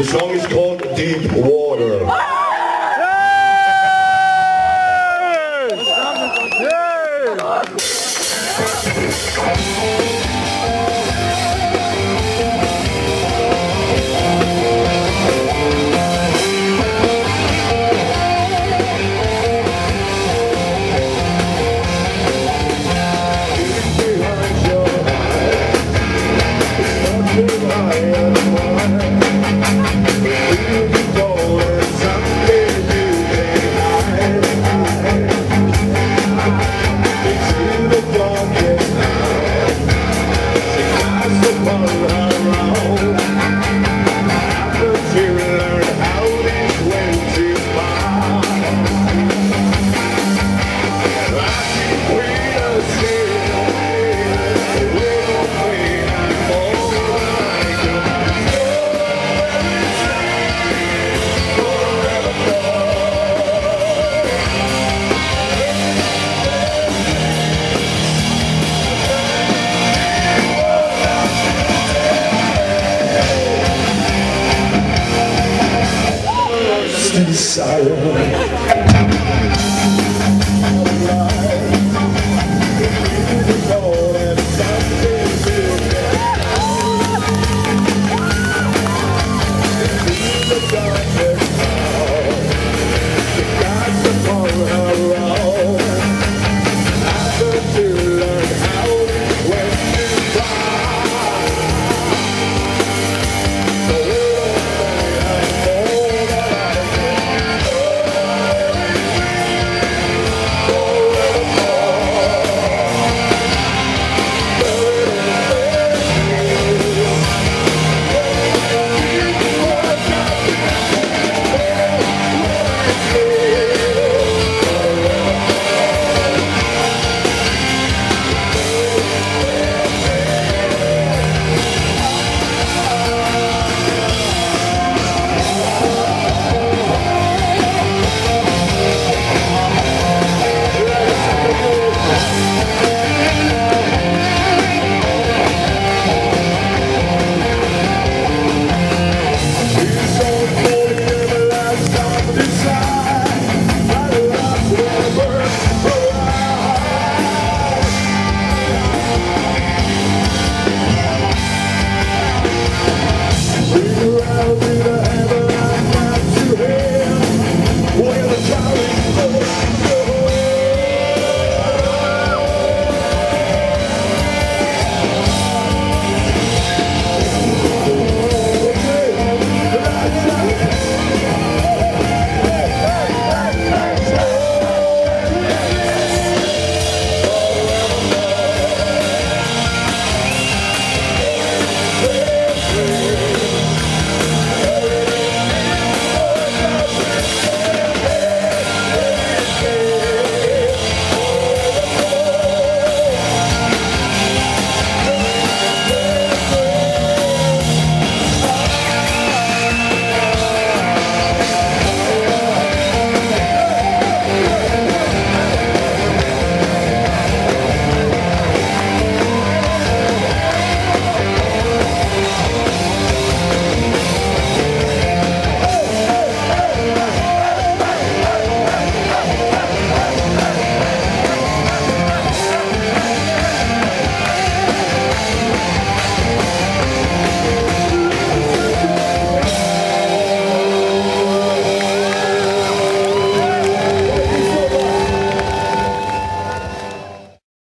The song is called Deep Water. constant sorrow.